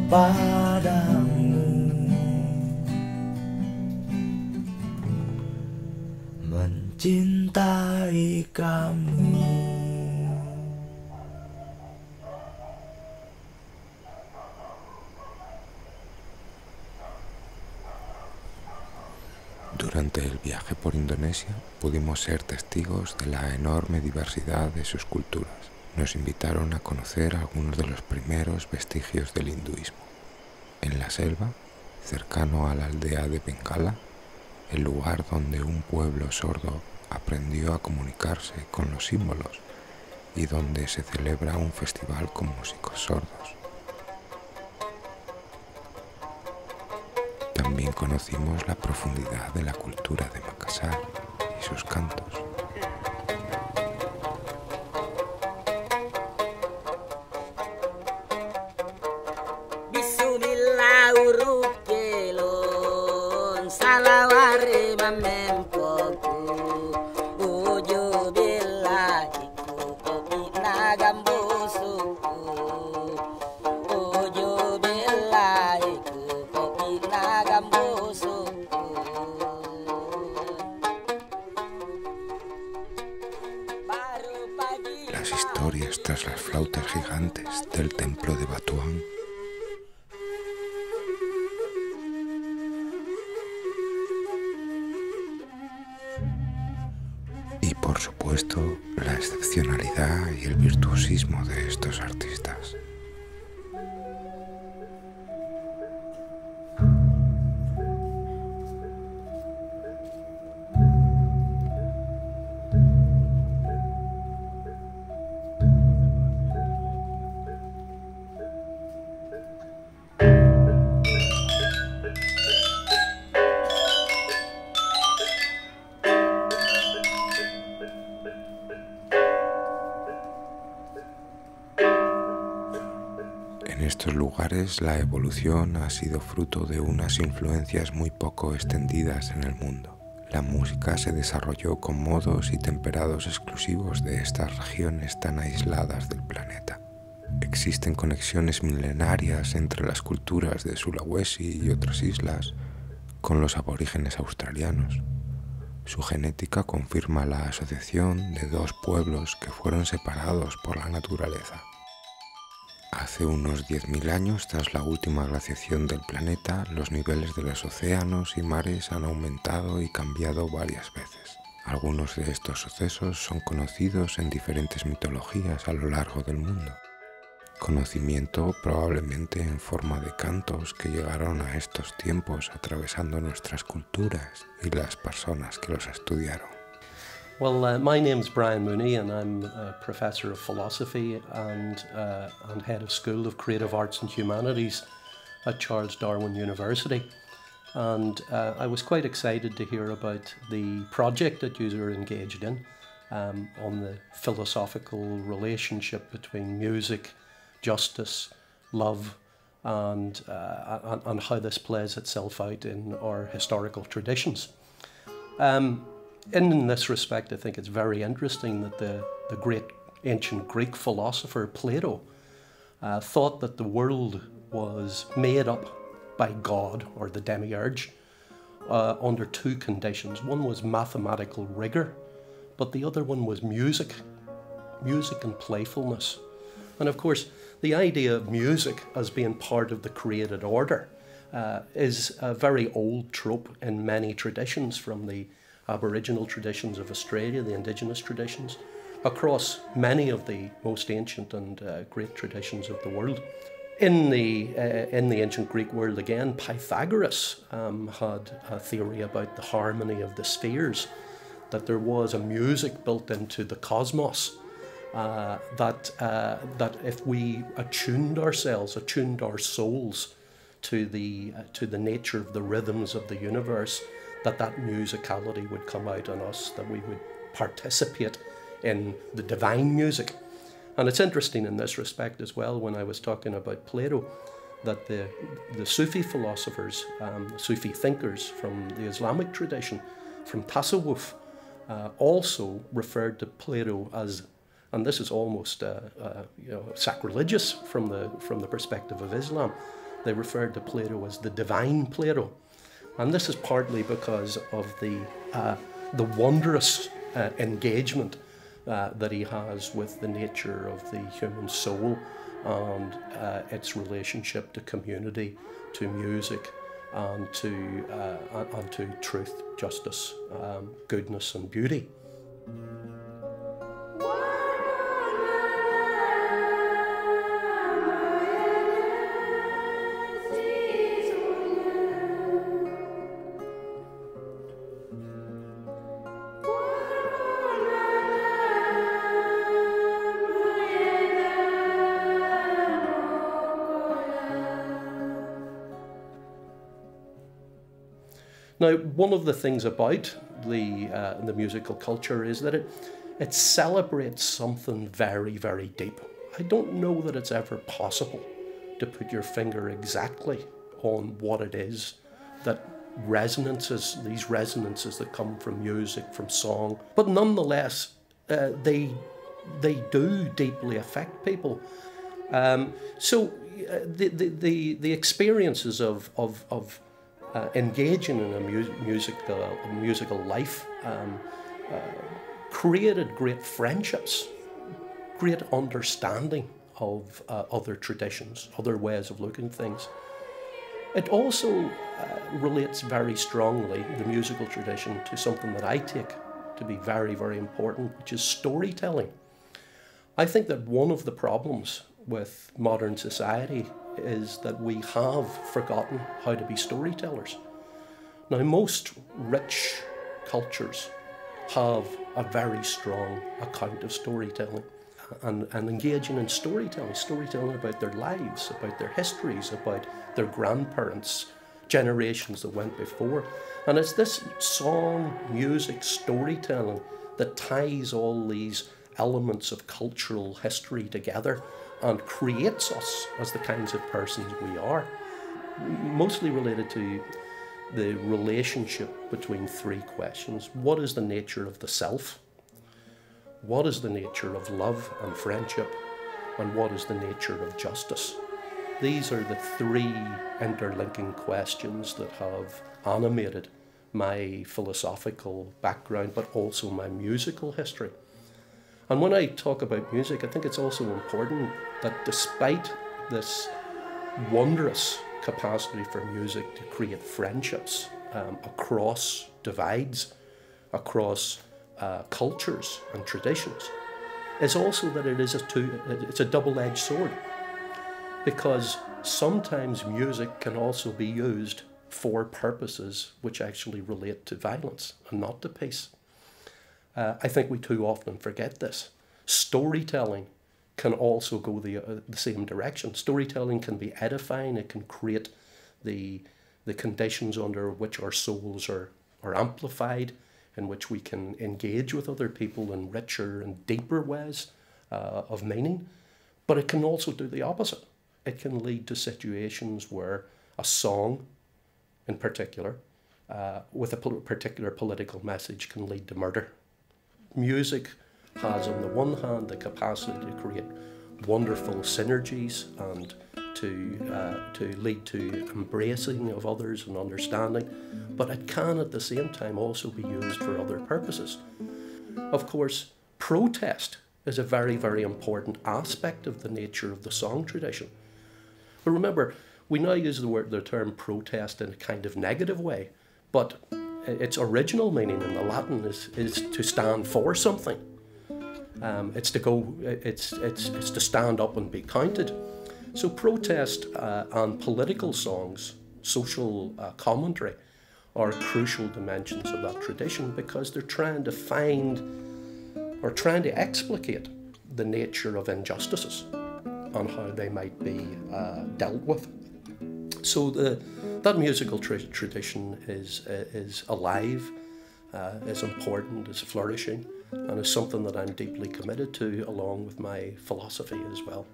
kepadamu Mencintai kamu Durante el viaje por Indonesia pudimos ser testigos de la enorme diversidad de sus culturas. Nos invitaron a conocer algunos de los primeros vestigios del hinduismo. En la selva, cercano a la aldea de Bengala, el lugar donde un pueblo sordo aprendió a comunicarse con los símbolos y donde se celebra un festival con músicos sordos. También conocimos la profundidad de la cultura de Makassar y sus cantos. Salaware lugares la evolución ha sido fruto de unas influencias muy poco extendidas en el mundo. La música se desarrolló con modos y temperados exclusivos de estas regiones tan aisladas del planeta. Existen conexiones milenarias entre las culturas de Sulawesi y otras islas con los aborígenes australianos. Su genética confirma la asociación de dos pueblos que fueron separados por la naturaleza. Hace unos 10.000 años, tras la última glaciación del planeta, los niveles de los océanos y mares han aumentado y cambiado varias veces. Algunos de estos sucesos son conocidos en diferentes mitologías a lo largo del mundo. Conocimiento probablemente en forma de cantos que llegaron a estos tiempos atravesando nuestras culturas y las personas que los estudiaron. Well, uh, my name's Brian Mooney, and I'm a professor of philosophy and, uh, and head of School of Creative Arts and Humanities at Charles Darwin University. And uh, I was quite excited to hear about the project that you were engaged in um, on the philosophical relationship between music, justice, love, and, uh, and, and how this plays itself out in our historical traditions. Um, in this respect, I think it's very interesting that the, the great ancient Greek philosopher Plato uh, thought that the world was made up by God or the demiurge uh, under two conditions. One was mathematical rigor, but the other one was music, music and playfulness. And of course, the idea of music as being part of the created order uh, is a very old trope in many traditions from the Aboriginal traditions of Australia, the indigenous traditions, across many of the most ancient and uh, great traditions of the world. In the, uh, in the ancient Greek world, again, Pythagoras um, had a theory about the harmony of the spheres, that there was a music built into the cosmos. Uh, that uh, that if we attuned ourselves, attuned our souls to the uh, to the nature of the rhythms of the universe, that that musicality would come out in us, that we would participate in the divine music. And it's interesting in this respect as well when I was talking about Plato, that the, the Sufi philosophers, um, Sufi thinkers from the Islamic tradition, from Tasawwuf, uh, also referred to Plato as, and this is almost uh, uh, you know, sacrilegious from the, from the perspective of Islam, they referred to Plato as the divine Plato. And this is partly because of the, uh, the wondrous uh, engagement uh, that he has with the nature of the human soul and uh, its relationship to community, to music, and to, uh, and to truth, justice, um, goodness, and beauty. Now, one of the things about the, uh, the musical culture is that it, it celebrates something very, very deep. I don't know that it's ever possible to put your finger exactly on what it is that resonances, these resonances that come from music, from song, but nonetheless, uh, they, they do deeply affect people. Um, so uh, the, the, the, the experiences of, of, of uh, engaging in a mu- musical, a musical life um, uh, created great friendships, great understanding of uh, other traditions, other ways of looking things. It also uh, relates very strongly, the musical tradition, to something that I take to be very, very important, which is storytelling. I think that one of the problems with modern society is that we have forgotten how to be storytellers. Now, most rich cultures have a very strong account of storytelling and, and engaging in storytelling, storytelling about their lives, about their histories, about their grandparents, generations that went before. And it's this song, music, storytelling that ties all these elements of cultural history together and creates us as the kinds of persons we are. Mostly related to the relationship between three questions What is the nature of the self? What is the nature of love and friendship? And what is the nature of justice? These are the three interlinking questions that have animated my philosophical background, but also my musical history. And when I talk about music, I think it's also important that despite this wondrous capacity for music to create friendships um, across divides, across uh, cultures and traditions, is also that it is a two, it's a double-edged sword. Because sometimes music can also be used for purposes which actually relate to violence and not to peace. Uh, I think we too often forget this. Storytelling can also go the, uh, the same direction. Storytelling can be edifying, it can create the, the conditions under which our souls are, are amplified, in which we can engage with other people in richer and deeper ways uh, of meaning. But it can also do the opposite. It can lead to situations where a song, in particular, uh, with a particular political message, can lead to murder music has, on the one hand, the capacity to create wonderful synergies and to, uh, to lead to embracing of others and understanding, but it can at the same time also be used for other purposes. Of course, protest is a very, very important aspect of the nature of the song tradition. But remember, we now use the word the term protest in a kind of negative way, but its original meaning in the Latin is, is to stand for something. Um, it's to go. It's it's it's to stand up and be counted. So protest uh, and political songs, social uh, commentary, are crucial dimensions of that tradition because they're trying to find or trying to explicate the nature of injustices and how they might be uh, dealt with. So the that musical tra- tradition is uh, is alive, uh, is important, is flourishing and is something that I'm deeply committed to, along with my philosophy as well,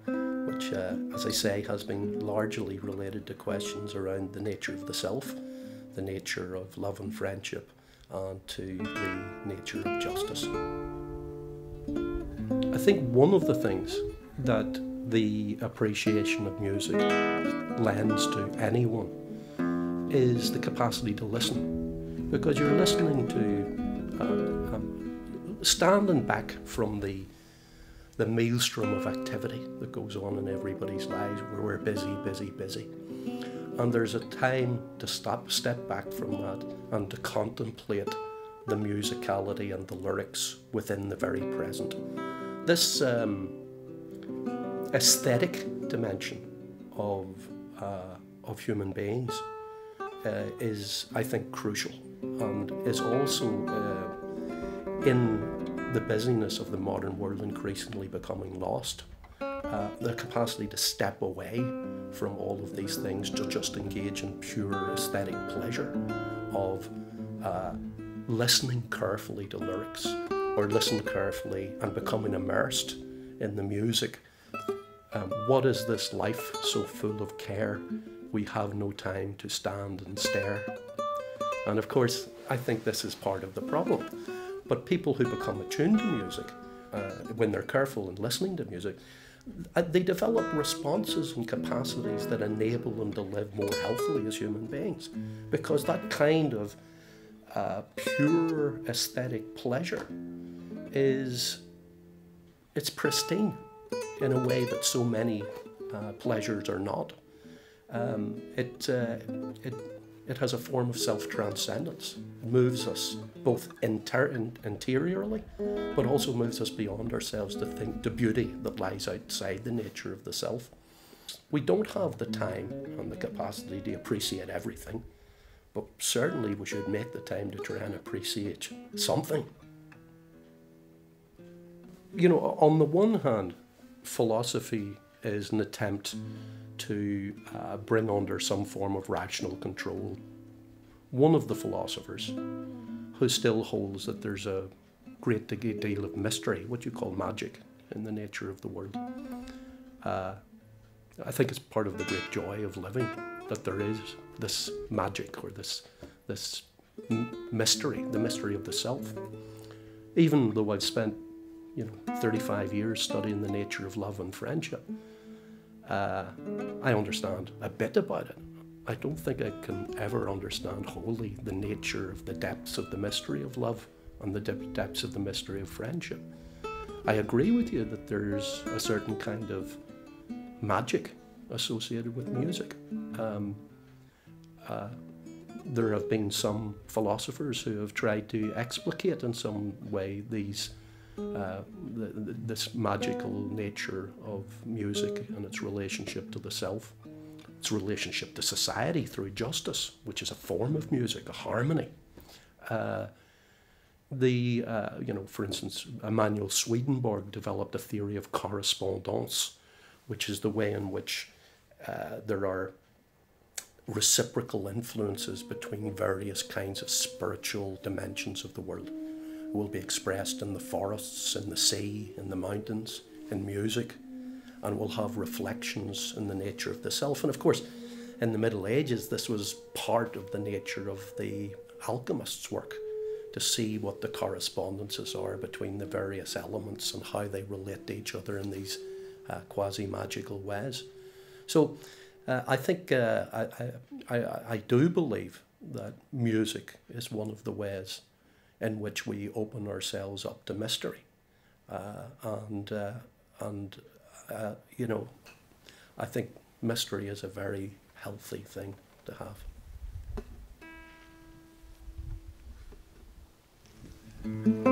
which, uh, as I say, has been largely related to questions around the nature of the self, the nature of love and friendship, and to the nature of justice. I think one of the things that the appreciation of music lends to anyone is the capacity to listen, because you're listening to uh, um, standing back from the the maelstrom of activity that goes on in everybody's lives where we're busy, busy, busy. And there's a time to stop, step back from that and to contemplate the musicality and the lyrics within the very present. This um, aesthetic dimension of, uh, of human beings uh, is, I think, crucial and is also uh, in the busyness of the modern world increasingly becoming lost. Uh, the capacity to step away from all of these things to just engage in pure aesthetic pleasure of uh, listening carefully to lyrics or listen carefully and becoming immersed in the music. Um, what is this life so full of care? We have no time to stand and stare. And of course, I think this is part of the problem but people who become attuned to music, uh, when they're careful and listening to music, uh, they develop responses and capacities that enable them to live more healthily as human beings. Because that kind of uh, pure aesthetic pleasure is it's pristine in a way that so many uh, pleasures are not. Um, it, uh, it it has a form of self transcendence. It moves us both inter- interiorly, but also moves us beyond ourselves to think the beauty that lies outside the nature of the self. We don't have the time and the capacity to appreciate everything, but certainly we should make the time to try and appreciate something. You know, on the one hand, philosophy is an attempt to uh, bring under some form of rational control. One of the philosophers who still holds that there's a great deal of mystery, what you call magic, in the nature of the world. Uh, I think it's part of the great joy of living that there is this magic or this this mystery, the mystery of the self. Even though I've spent, you know, 35 years studying the nature of love and friendship, uh, I understand a bit about it. I don't think I can ever understand wholly the nature of the depths of the mystery of love and the depths of the mystery of friendship. I agree with you that there's a certain kind of magic associated with music. Um, uh, there have been some philosophers who have tried to explicate in some way these uh, the, the, this magical nature of music and its relationship to the self, its relationship to society through justice, which is a form of music, a harmony. Uh, the uh, you know, for instance, Emanuel Swedenborg developed a theory of correspondence, which is the way in which uh, there are reciprocal influences between various kinds of spiritual dimensions of the world will be expressed in the forests, in the sea, in the mountains, in music, and will have reflections in the nature of the self. And of course, in the Middle Ages, this was part of the nature of the alchemist's work to see what the correspondences are between the various elements and how they relate to each other in these uh, quasi magical ways. So, uh, I think uh, I, I, I do believe that music is one of the ways in which we open ourselves up to mystery. Uh, and uh, and uh, you know, I think mystery is a very healthy thing to have. Mm -hmm.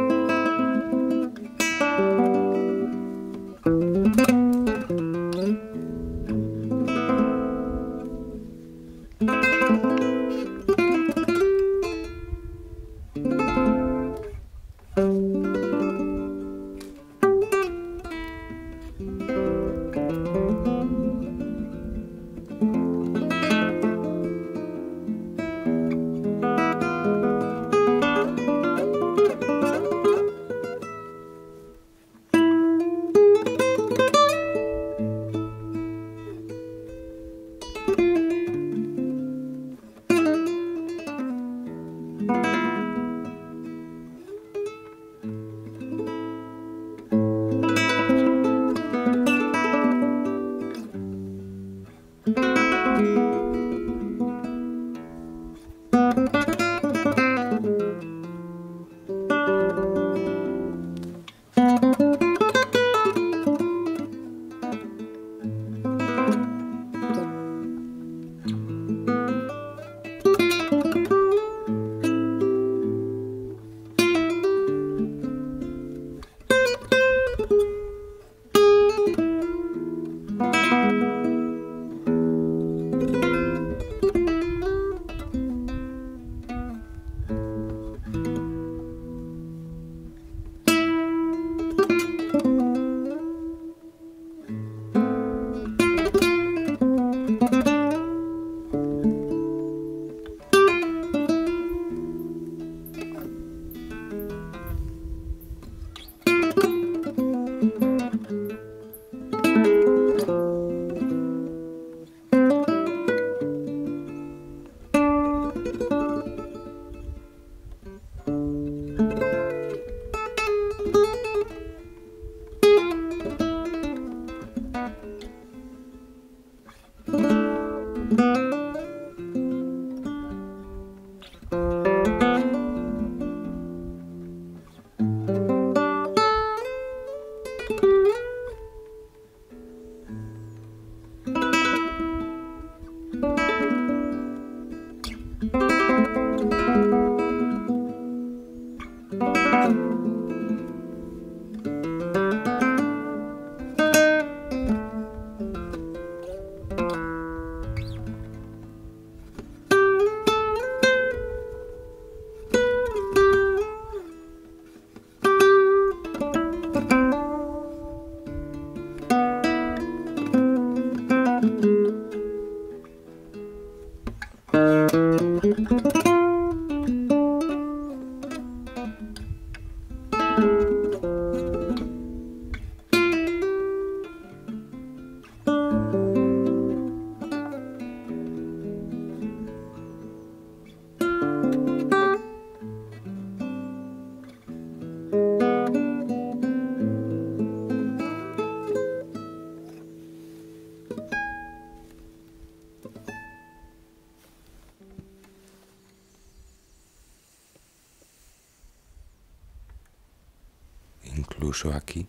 Incluso aquí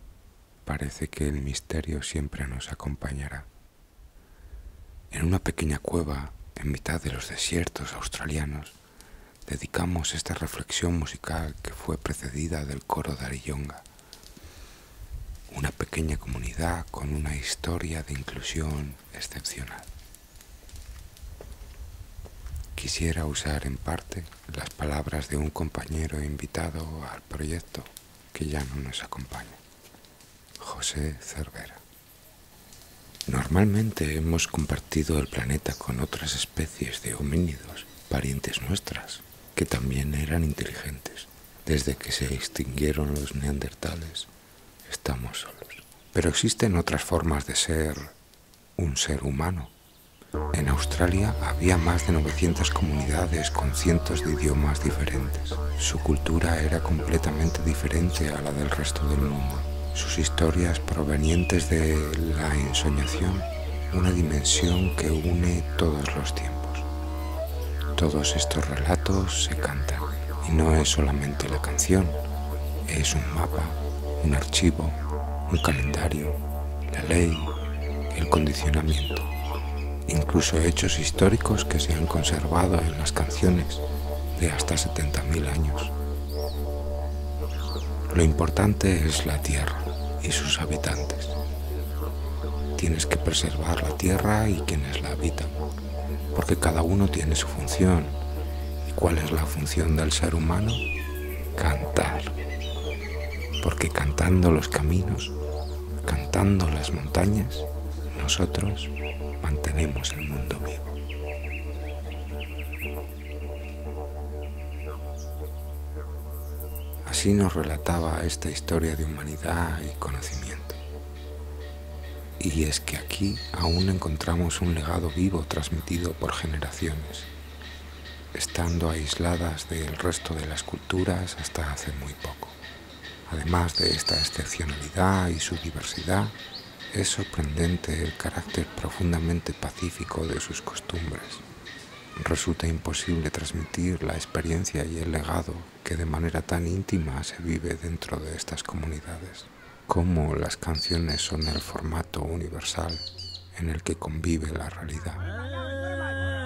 parece que el misterio siempre nos acompañará. En una pequeña cueva en mitad de los desiertos australianos, dedicamos esta reflexión musical que fue precedida del coro de Arillonga. Una pequeña comunidad con una historia de inclusión excepcional. Quisiera usar en parte las palabras de un compañero invitado al proyecto que ya no nos acompaña, José Cervera. Normalmente hemos compartido el planeta con otras especies de homínidos, parientes nuestras, que también eran inteligentes. Desde que se extinguieron los neandertales, estamos solos. Pero existen otras formas de ser un ser humano. En Australia había más de 900 comunidades con cientos de idiomas diferentes. Su cultura era completamente diferente a la del resto del mundo. Sus historias provenientes de la ensoñación, una dimensión que une todos los tiempos. Todos estos relatos se cantan y no es solamente la canción, es un mapa, un archivo, un calendario, la ley, el condicionamiento, incluso hechos históricos que se han conservado en las canciones de hasta 70.000 años. Lo importante es la tierra y sus habitantes. Tienes que preservar la tierra y quienes la habitan porque cada uno tiene su función. ¿Y cuál es la función del ser humano? Cantar. Porque cantando los caminos, cantando las montañas, nosotros mantenemos el mundo vivo. Así nos relataba esta historia de humanidad y conocimiento. Y es que aquí aún encontramos un legado vivo transmitido por generaciones, estando aisladas del resto de las culturas hasta hace muy poco. Además de esta excepcionalidad y su diversidad, es sorprendente el carácter profundamente pacífico de sus costumbres. Resulta imposible transmitir la experiencia y el legado que de manera tan íntima se vive dentro de estas comunidades cómo las canciones son el formato universal en el que convive la realidad.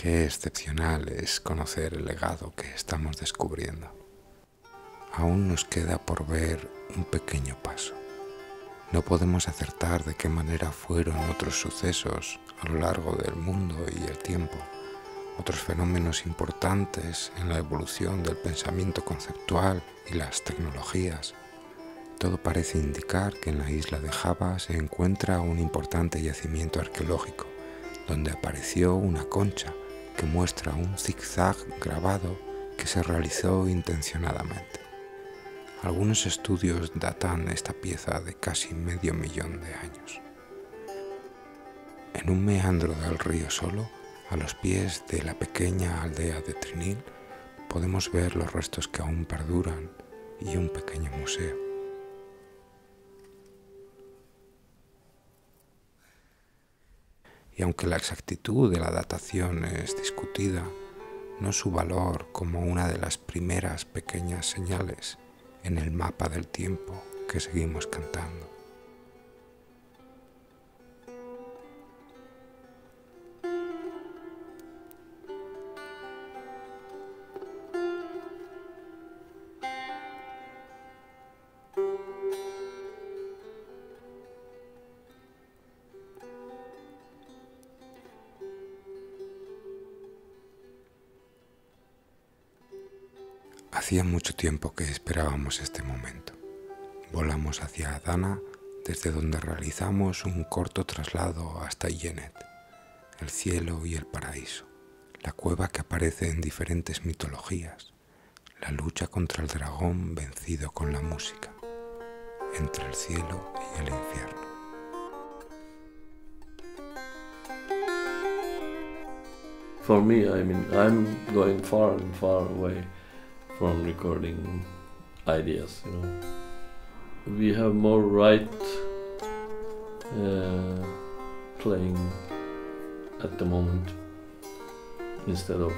Qué excepcional es conocer el legado que estamos descubriendo. Aún nos queda por ver un pequeño paso. No podemos acertar de qué manera fueron otros sucesos a lo largo del mundo y el tiempo, otros fenómenos importantes en la evolución del pensamiento conceptual y las tecnologías. Todo parece indicar que en la isla de Java se encuentra un importante yacimiento arqueológico, donde apareció una concha que muestra un zigzag grabado que se realizó intencionadamente. Algunos estudios datan esta pieza de casi medio millón de años. En un meandro del río Solo, a los pies de la pequeña aldea de Trinil, podemos ver los restos que aún perduran y un pequeño museo. Y aunque la exactitud de la datación es discutida, no su valor como una de las primeras pequeñas señales en el mapa del tiempo que seguimos cantando. Hacía mucho tiempo que esperábamos este momento. Volamos hacia Adana, desde donde realizamos un corto traslado hasta Yenet, el cielo y el paraíso, la cueva que aparece en diferentes mitologías, la lucha contra el dragón vencido con la música, entre el cielo y el infierno. For me, I mean, I'm going far and far away from recording ideas, you know. We have more right uh, playing at the moment instead of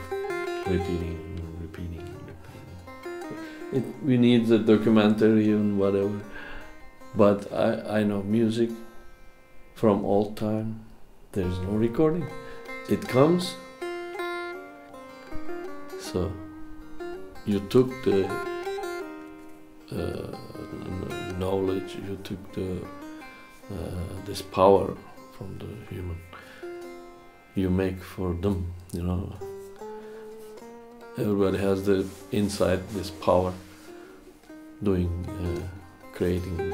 repeating and repeating and repeating. It, we need the documentary and whatever, but I, I know music from all time. There's no recording. It comes. So you took the uh, knowledge, you took the uh, this power from the human. You make for them, you know. Everybody has the inside this power, doing, uh, creating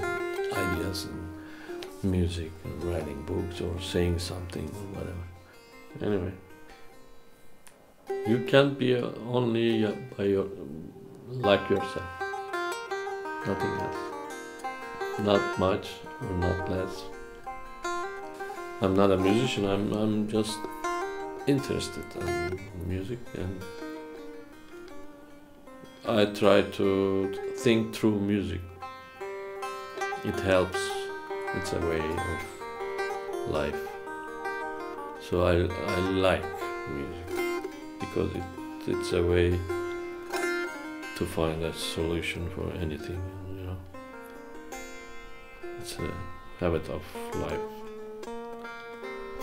ideas and music and writing books or saying something or whatever. Anyway, you can't be only by your like yourself. Nothing else. Not much or not less. I'm not a musician. I'm I'm just interested in music and I try to think through music. It helps. It's a way of life. So I I like music because it, it's a way to find a solution for anything, you know. It's a habit of life,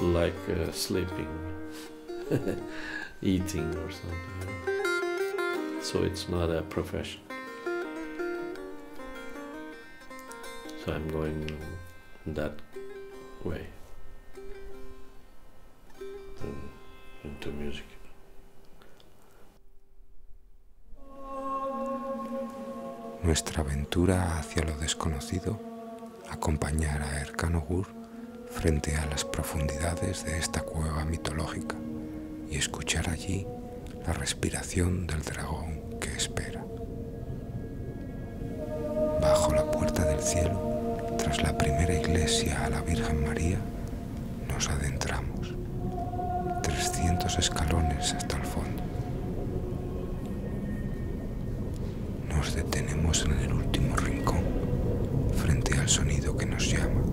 like uh, sleeping, eating, or something. You know? So it's not a profession. So I'm going that way into music. Nuestra aventura hacia lo desconocido, acompañar a Erkanogur frente a las profundidades de esta cueva mitológica y escuchar allí la respiración del dragón que espera. Bajo la puerta del cielo, tras la primera iglesia a la Virgen María, nos adentramos. 300 escalones hasta el fondo. Detenemos en el último rincón, frente al sonido que nos llama.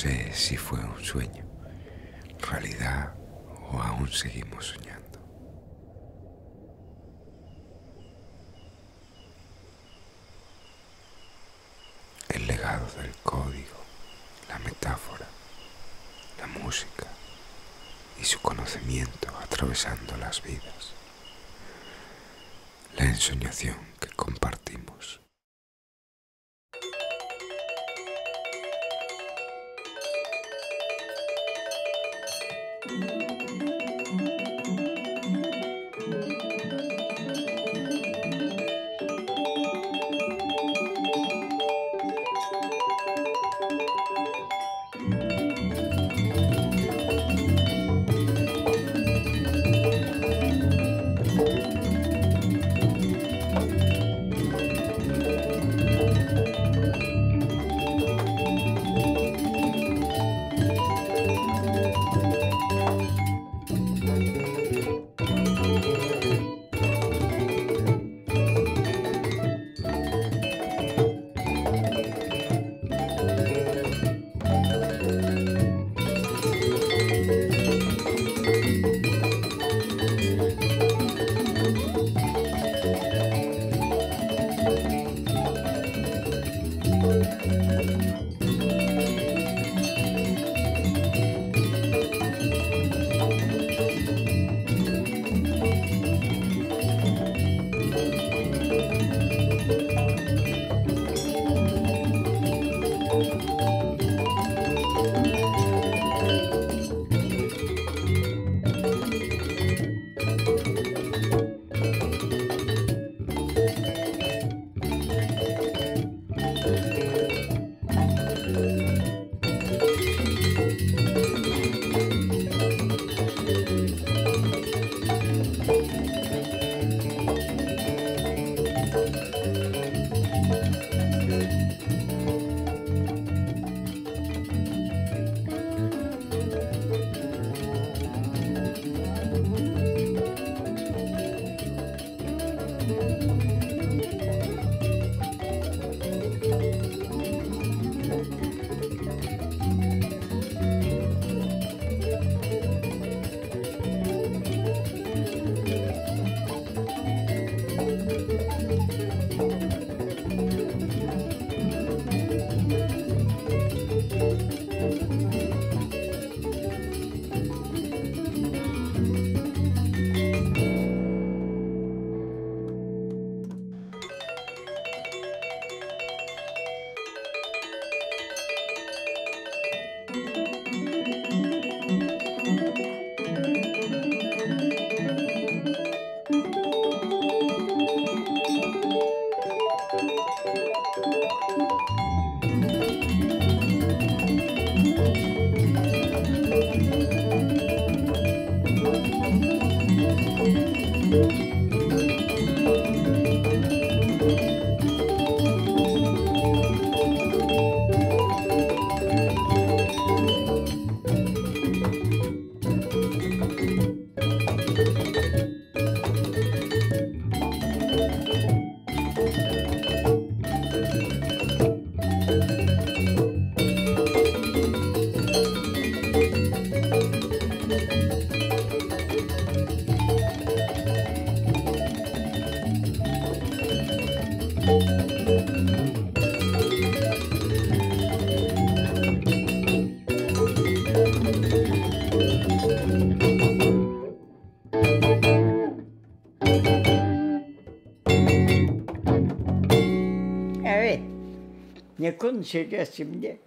Sé si fue un sueño, realidad o aún seguimos soñando. El legado del código, la metáfora, la música y su conocimiento atravesando las vidas. La ensoñación que compartimos. Ne konuşacağız şimdi?